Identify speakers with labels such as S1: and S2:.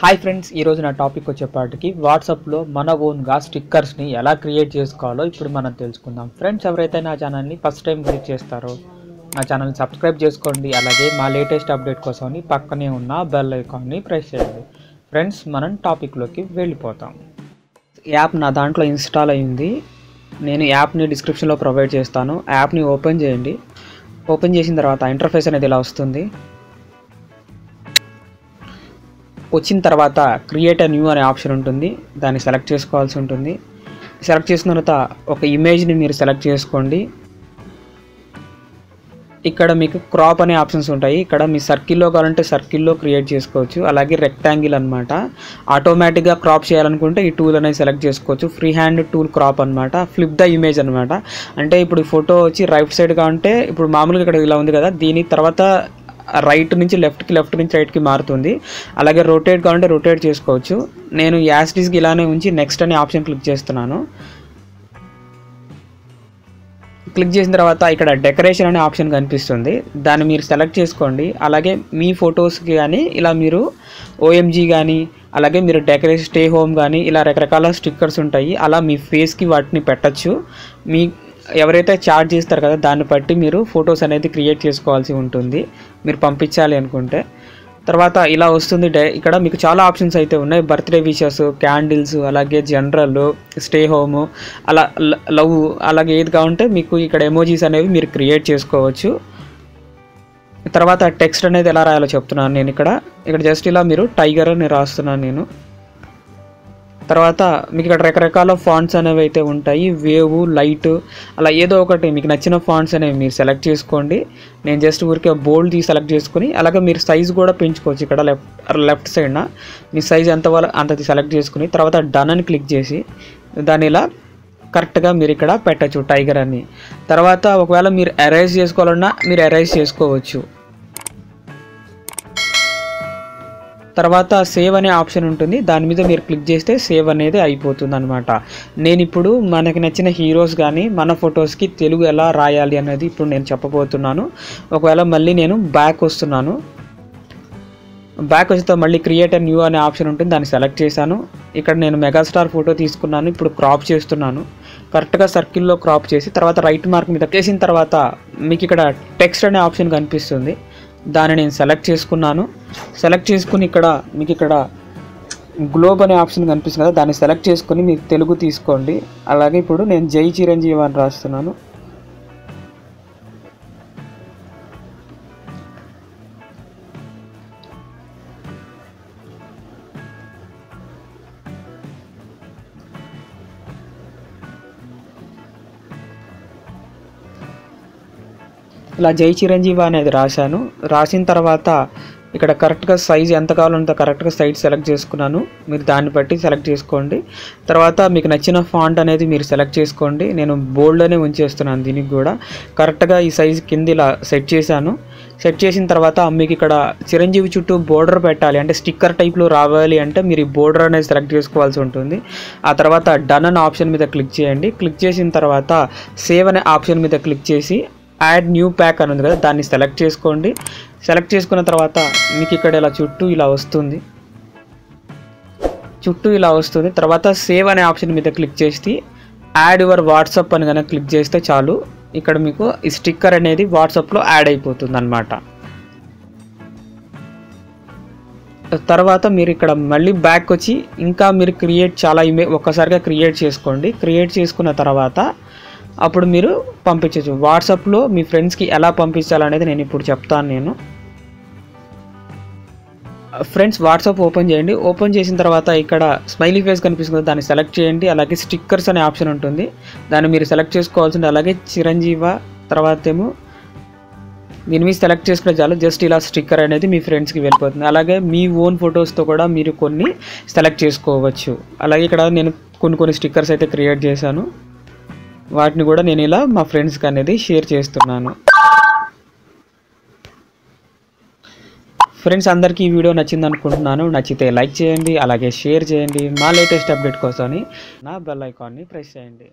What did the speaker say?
S1: Hi friends ఈరోజు నా topic వచ్చేపాటికి వాట్సాప్లో మన ఓన్గా స్టిక్కర్స్ని ఎలా క్రియేట్ చేసుకోవాలో ఇప్పుడు మనం తెలుసుకుందాం. ఫ్రెండ్స్ ఎవరైతే నా ఛానల్ని ఫస్ట్ టైం విజిట్ చేస్తారో నా ఛానల్ని సబ్స్క్రైబ్ చేసుకోండి. అలాగే మా లేటెస్ట్ అప్డేట్ కోసమని పక్కనే ఉన్న బెల్ ఐకాన్ని ప్రెస్ చేయండి. ఫ్రెండ్స్ మనం టాపిక్లోకి వెళ్ళిపోతాం. యాప్ నా దాంట్లో ఇన్స్టాల్ అయింది. నేను యాప్ని డిస్క్రిప్షన్లో ప్రొవైడ్ చేస్తాను. యాప్ని ఓపెన్ చేయండి. ఓపెన్ చేసిన తర్వాత ఇంటర్ఫేస్ అనేది ఇలా వస్తుంది. వచ్చిన తర్వాత క్రియేట్ అ న్యూ అనే ఆప్షన్ ఉంటుంది. దాన్ని సెలెక్ట్ చేసుకోవాల్సి ఉంటుంది. సెలెక్ట్ చేసిన తర్వాత ఒక ఇమేజ్ని మీరు సెలెక్ట్ చేసుకోండి. ఇక్కడ మీకు క్రాప్ అనే ఆప్షన్స్ ఉంటాయి. ఇక్కడ మీ సర్కిల్లో కావాలంటే సర్కిల్లో క్రియేట్ చేసుకోవచ్చు. అలాగే రెక్టాంగిల్ అనమాట ఆటోమేటిక్గా క్రాప్ చేయాలనుకుంటే ఈ టూల్ అనేది సెలెక్ట్ చేసుకోవచ్చు. ఫ్రీ హ్యాండ్ టూల్ క్రాప్ అనమాట ఫ్లిప్ ద ఇమేజ్ అనమాట అంటే ఇప్పుడు ఫోటో వచ్చి రైట్ సైడ్గా ఉంటే ఇప్పుడు మామూలుగా ఇక్కడ ఇలా ఉంది కదా దీని తర్వాత రైట్ నుంచి లెఫ్ట్కి లెఫ్ట్ నుంచి రైట్కి మారుతుంది. అలాగే రొటేట్ కావాలంటే రొటేట్ చేసుకోవచ్చు. నేను యాస్టీస్కి ఇలానే ఉంచి నెక్స్ట్ అనే ఆప్షన్ క్లిక్ చేస్తున్నాను. క్లిక్ చేసిన తర్వాత ఇక్కడ డెకరేషన్ అనే ఆప్షన్ కనిపిస్తుంది. దాన్ని మీరు సెలెక్ట్ చేసుకోండి. అలాగే మీ ఫొటోస్కి కానీ ఇలా మీరు ఓఎంజీ కానీ అలాగే మీరు డెకరేషన్ స్టే హోమ్ కానీ ఇలా రకరకాల స్టిక్కర్స్ ఉంటాయి. అలా మీ ఫేస్కి వాటిని పెట్టచ్చు. మీ ఎవరైతే చార్జ్ చేస్తారు కదా దాన్ని బట్టి మీరు ఫొటోస్ అనేది క్రియేట్ చేసుకోవాల్సి ఉంటుంది. మీరు పంపించాలి అనుకుంటే. తర్వాత ఇలా వస్తుంది డే ఇక్కడ మీకు చాలా ఆప్షన్స్ అయితే ఉన్నాయి. బర్త్డే విషెస్ క్యాండిల్స్ అలాగే జనరల్ స్టే హోమ్ అలా ల- లవ్ అలాగే ఏది కావంటే మీకు ఇక్కడ ఎమోజీస్ అనేవి మీరు క్రియేట్ చేసుకోవచ్చు. తర్వాత టెక్స్ట్ అనేది ఎలా రాయాలో చెప్తున్నాను నేను ఇక్కడ. ఇక్కడ జస్ట్ ఇలా మీరు టైగర్ అని రాస్తున్నాను నేను. తర్వాత మీకు ఇక్కడ రకరకాల ఫాంట్స్ అనేవి అయితే ఉంటాయి. వేవ్ లైట్ అలా ఏదో ఒకటి మీకు నచ్చిన ఫాంట్స్ అనేవి మీరు సెలెక్ట్ చేసుకోండి. నేను జస్ట్ ఊరికే బోల్డ్ తీసి సెలెక్ట్ చేసుకుని అలాగే మీరు సైజ్ కూడా పెంచుకోవచ్చు ఇక్కడ లెఫ్ట్ లెఫ్ట్ సైడ్న మీ సైజ్ ఎంత వాళ్ళ అంతది సెలెక్ట్ చేసుకుని తర్వాత డన్ అని క్లిక్ చేసి దాన్ని ఇలా కరెక్ట్గా మీరు ఇక్కడ పెట్టచ్చు టైగర్ అని. తర్వాత ఒకవేళ మీరు ఎరైజ్ చేసుకోవాలన్నా మీరు ఎరైజ్ చేసుకోవచ్చు. తర్వాత సేవ్ అనే ఆప్షన్ ఉంటుంది. దాని మీద మీరు క్లిక్ చేస్తే సేవ్ అనేది అయిపోతుంది అనమాట నేను ఇప్పుడు మనకి నచ్చిన హీరోస్ కానీ మన ఫొటోస్కి తెలుగు ఎలా రాయాలి అనేది ఇప్పుడు నేను చెప్పబోతున్నాను. ఒకవేళ మళ్ళీ నేను బ్యాక్ వస్తున్నాను. బ్యాక్ వచ్చితే మళ్ళీ క్రియేట్ అండ్ న్యూ అనే ఆప్షన్ ఉంటుంది. దాన్ని సెలెక్ట్ చేశాను. ఇక్కడ నేను మెగాస్టార్ ఫోటో తీసుకున్నాను. ఇప్పుడు క్రాప్ చేస్తున్నాను. కరెక్ట్గా సర్కిల్లో క్రాప్ చేసి తర్వాత రైట్ మార్క్ మీద చేసిన తర్వాత మీకు ఇక్కడ టెక్స్ట్ అనే ఆప్షన్ కనిపిస్తుంది. దాన్ని నేను సెలెక్ట్ చేసుకున్నాను. సెలెక్ట్ చేసుకుని ఇక్కడ మీకు ఇక్కడ గ్లోబ్ అనే ఆప్షన్ కనిపిస్తుంది కదా దాన్ని సెలెక్ట్ చేసుకుని మీరు తెలుగు తీసుకోండి. అలాగే ఇప్పుడు నేను జై చిరంజీవి అని రాస్తున్నాను. ఇలా జై చిరంజీవి అనేది రాశాను. రాసిన తర్వాత ఇక్కడ కరెక్ట్గా సైజ్ ఎంత కావాలంత కరెక్ట్గా సైజ్ సెలెక్ట్ చేసుకున్నాను. మీరు దాన్ని బట్టి సెలెక్ట్ చేసుకోండి. తర్వాత మీకు నచ్చిన ఫాంట్ అనేది మీరు సెలెక్ట్ చేసుకోండి. నేను బోల్డ్ అనే ఉంచేస్తున్నాను దీనికి కూడా. కరెక్ట్గా ఈ సైజ్ కింద ఇలా సెట్ చేశాను. సెట్ చేసిన తర్వాత మీకు ఇక్కడ చిరంజీవి చుట్టూ బోర్డర్ పెట్టాలి. అంటే స్టిక్కర్ టైప్లో రావాలి అంటే మీరు ఈ బోర్డర్ అనేది సెలెక్ట్ చేసుకోవాల్సి ఉంటుంది. ఆ తర్వాత డన్ అనే ఆప్షన్ మీద క్లిక్ చేయండి. క్లిక్ చేసిన తర్వాత సేవ్ అనే ఆప్షన్ మీద క్లిక్ చేసి యాడ్ న్యూ ప్యాక్ అని ఉంది కదా దాన్ని సెలెక్ట్ చేసుకోండి. సెలెక్ట్ చేసుకున్న తర్వాత మీకు ఇక్కడ ఇలా చుట్టూ ఇలా వస్తుంది. చుట్టూ ఇలా వస్తుంది. తర్వాత సేవ్ అనే ఆప్షన్ మీద క్లిక్ చేసి యాడ్ యువర్ వాట్సాప్ అని కనుక క్లిక్ చేస్తే చాలు. ఇక్కడ మీకు ఈ స్టిక్కర్ అనేది వాట్సాప్లో యాడ్ అయిపోతుంది అనమాట తర్వాత మీరు ఇక్కడ మళ్ళీ బ్యాక్ వచ్చి ఇంకా మీరు క్రియేట్ చాలా ఇమే ఒక్కసారిగా క్రియేట్ చేసుకోండి. క్రియేట్ చేసుకున్న తర్వాత అప్పుడు మీరు పంపించవచ్చు. వాట్సాప్లో మీ ఫ్రెండ్స్కి ఎలా పంపించాలనేది నేను ఇప్పుడు చెప్తాను నేను. ఫ్రెండ్స్ వాట్సాప్ ఓపెన్ చేయండి. ఓపెన్ చేసిన తర్వాత ఇక్కడ స్మైలీ ఫేస్ కనిపిస్తుంది దాన్ని సెలెక్ట్ చేయండి. అలాగే స్టిక్కర్స్ అనే ఆప్షన్ ఉంటుంది. దాన్ని మీరు సెలెక్ట్ చేసుకోవాల్సి అలాగే చిరంజీవ తర్వాత ఏమో దీని మీద సెలెక్ట్ చేసుకునే చాలు జస్ట్ ఇలా స్టిక్కర్ అనేది మీ ఫ్రెండ్స్కి వెళ్ళిపోతుంది. అలాగే మీ ఓన్ ఫొటోస్తో కూడా మీరు కొన్ని సెలెక్ట్ చేసుకోవచ్చు. అలాగే ఇక్కడ నేను కొన్ని కొన్ని స్టిక్కర్స్ అయితే క్రియేట్ చేశాను. వాటిని కూడా నేను ఇలా మా ఫ్రెండ్స్కి అనేది షేర్ చేస్తున్నాను. ఫ్రెండ్స్ అందరికీ ఈ వీడియో నచ్చింది అనుకుంటున్నాను. నచ్చితే లైక్ చేయండి అలాగే షేర్ చేయండి. మా లేటెస్ట్ అప్డేట్ కోసం నా బెల్ ఐకాన్ని ప్రెస్ చేయండి.